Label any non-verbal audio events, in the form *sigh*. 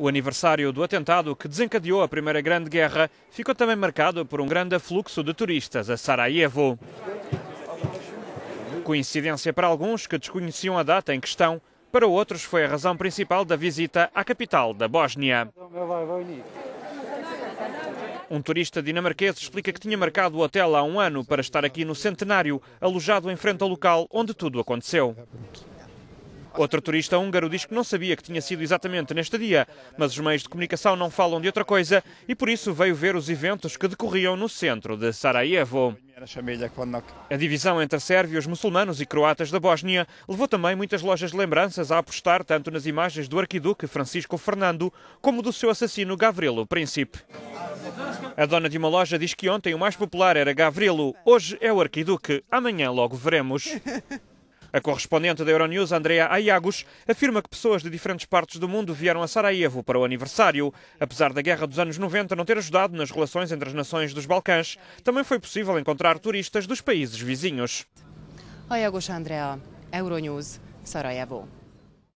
O aniversário do atentado que desencadeou a Primeira Grande Guerra ficou também marcado por um grande afluxo de turistas a Sarajevo. Coincidência para alguns que desconheciam a data em questão, para outros foi a razão principal da visita à capital da Bósnia. Um turista dinamarquês explica que tinha marcado o hotel há um ano para estar aqui no centenário, alojado em frente ao local onde tudo aconteceu. Outro turista húngaro diz que não sabia que tinha sido exatamente neste dia, mas os meios de comunicação não falam de outra coisa e por isso veio ver os eventos que decorriam no centro de Sarajevo. A divisão entre sérvios, muçulmanos e croatas da Bósnia levou também muitas lojas de lembranças a apostar tanto nas imagens do arquiduque Francisco Fernando como do seu assassino Gavrilo Príncipe. A dona de uma loja diz que ontem o mais popular era Gavrilo, hoje é o arquiduque, amanhã logo veremos. *laughs* A correspondente da Euronews, Andrea Ayagos, afirma que pessoas de diferentes partes do mundo vieram a Sarajevo para o aniversário. Apesar da guerra dos anos 90 não ter ajudado nas relações entre as nações dos Balcãs, também foi possível encontrar turistas dos países vizinhos. Ayagos Andrea, Euronews, Sarajevo.